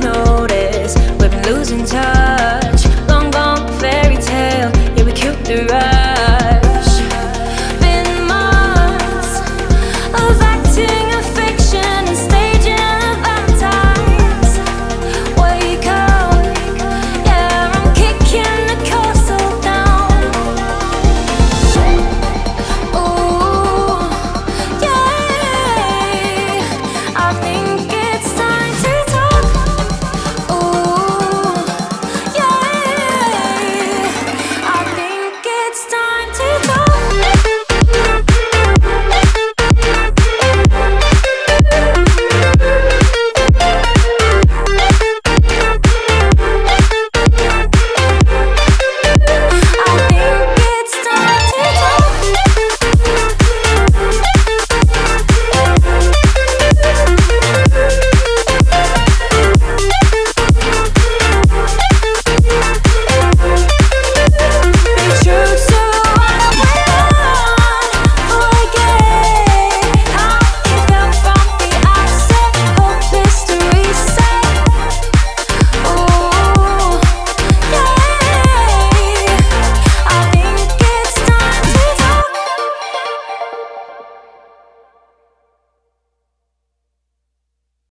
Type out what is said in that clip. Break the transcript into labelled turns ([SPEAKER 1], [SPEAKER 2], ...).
[SPEAKER 1] to notice we've been losing touch.